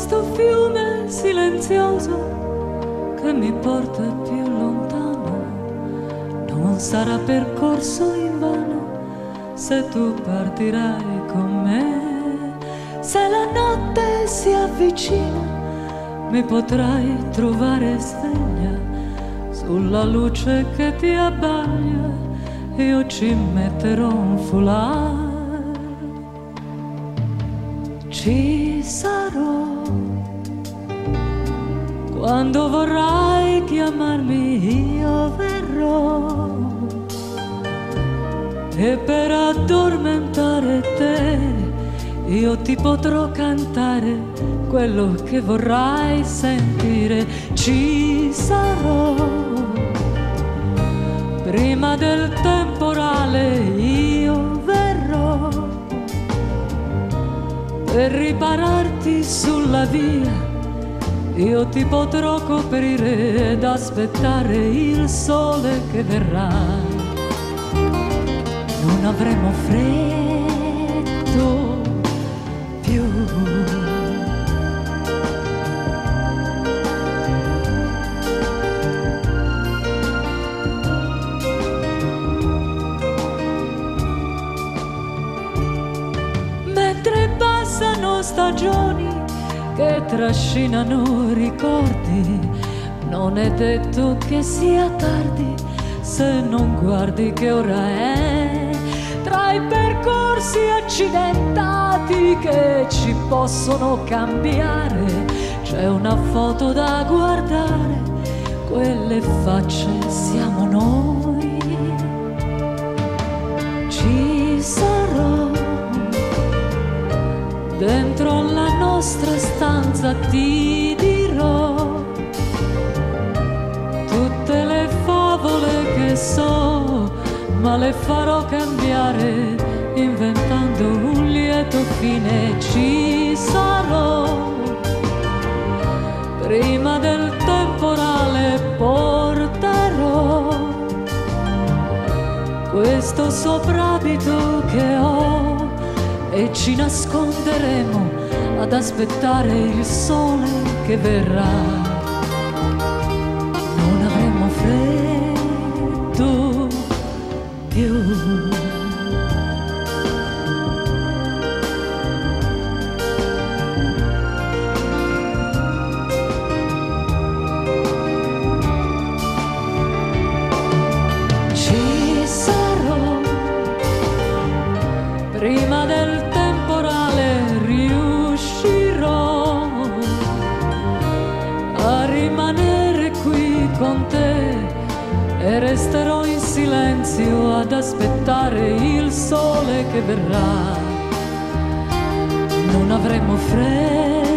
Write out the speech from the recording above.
questo fiume silenzioso che mi porta più lontano. Non sarà percorso in vano se tu partirai con me. Se la notte si avvicina mi potrai trovare sveglia sulla luce che ti abbaglia. Io ci metterò un foulard. Ci sarò quando vorrai chiamarmi io verrò e per addormentare te io ti potrò cantare quello che vorrai sentire ci sarò prima del temporale io per ripararti sulla via. Io ti potrò coprire ed aspettare il sole che verrà. Non avremo freddo più. stagioni che trascinano ricordi. Non è detto che sia tardi se non guardi che ora è. Tra i percorsi accidentati che ci possono cambiare, c'è una foto da guardare, quelle facce siamo noi. Ci sarò dentro la nostra stanza ti dirò tutte le favole che so, ma le farò cambiare inventando un lieto fine ci sarò. Prima del temporale porterò questo soprabito che ho e ci nasconderemo ad aspettare il sole che verrà. Resterò in silenzio ad aspettare il sole che verrà. Non avremo freddo